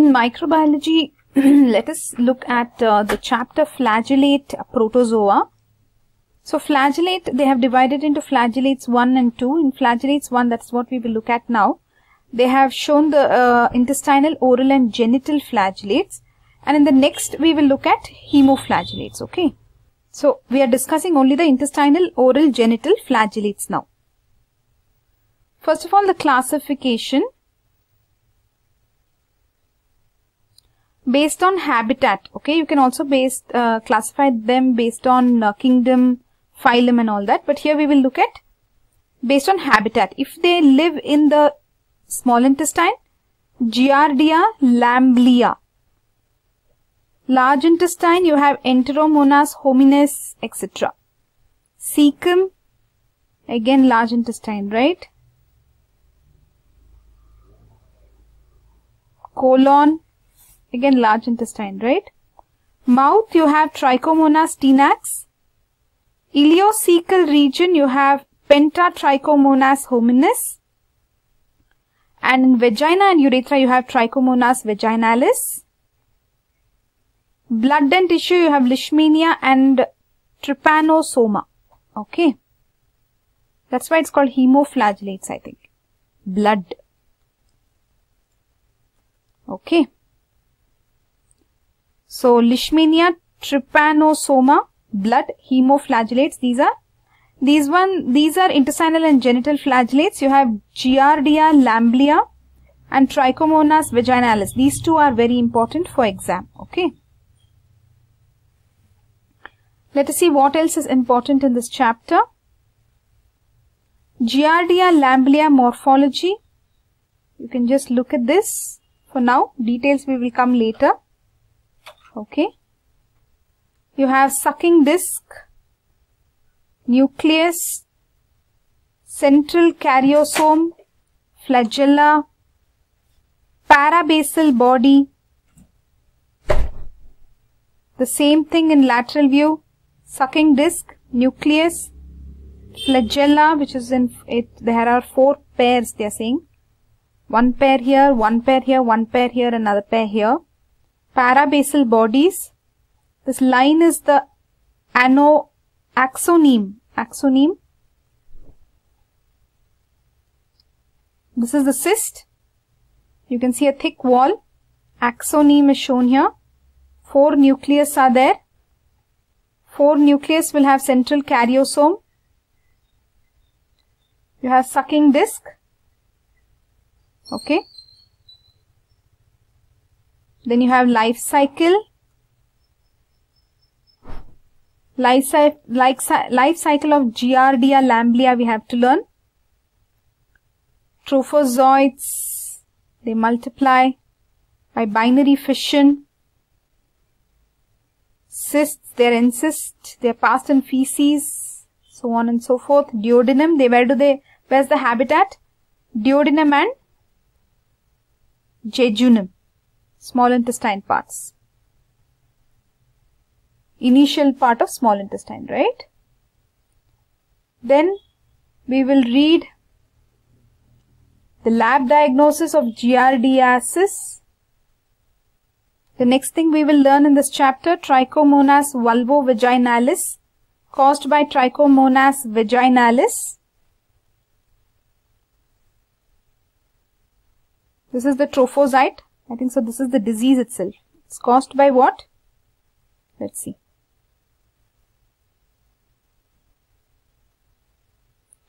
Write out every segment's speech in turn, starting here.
in microbiology, let us look at uh, the chapter flagellate protozoa. So flagellate, they have divided into flagellates 1 and 2. In flagellates 1, that's what we will look at now. They have shown the uh, intestinal, oral and genital flagellates. And in the next, we will look at hemoflagellates, okay? So, we are discussing only the intestinal, oral, genital flagellates now. First of all, the classification. Based on habitat, okay, you can also base, uh, classify them based on uh, kingdom, phylum and all that. But here we will look at based on habitat. If they live in the small intestine, Giardia lamblia. Large intestine, you have Enteromonas hominis, etc. Cecum, again large intestine, right? Colon, again large intestine, right? Mouth, you have Trichomonas tenax. Ileocecal region, you have Pentatrichomonas hominis. And in vagina and urethra, you have Trichomonas vaginalis. Blood and tissue, you have Leishmania and Trypanosoma. Okay. That's why it's called hemoflagellates, I think. Blood. Okay. So, Leishmania, Trypanosoma, blood, hemoflagellates, these are these one, these are intestinal and genital flagellates. You have Giardia lamblia and Trichomonas vaginalis. These two are very important for exam. Okay. Let us see what else is important in this chapter. Giardia lamblia morphology. You can just look at this. For now, details we will come later. Okay. You have sucking disc nucleus, central karyosome, flagella, parabasal body. The same thing in lateral view, sucking disc, nucleus, flagella, which is in it, there are four pairs they are saying. One pair here, one pair here, one pair here, another pair here. Parabasal bodies. This line is the ano axoneme. Axoneme. This is the cyst. You can see a thick wall. Axoneme is shown here. Four nucleus are there. Four nucleus will have central karyosome. You have sucking disc. Okay. Then you have life cycle. Life, life cycle of Giardia lamblia we have to learn. Trophozoites, they multiply by binary fission. Cysts, they encyst, they are passed in feces, so on and so forth. Duodenum, they where do they, where's the habitat? Duodenum and jejunum, small intestine parts initial part of small intestine, right? Then we will read the lab diagnosis of giardiasis. The next thing we will learn in this chapter, Trichomonas vulvovaginitis caused by Trichomonas vaginalis. This is the trophozoite. I think so this is the disease itself. It's caused by what? Let's see.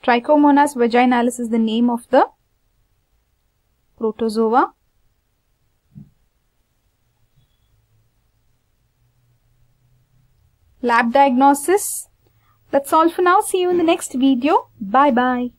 Trichomonas vaginalis is the name of the protozoa. Lab diagnosis. That's all for now. See you in the next video. Bye bye.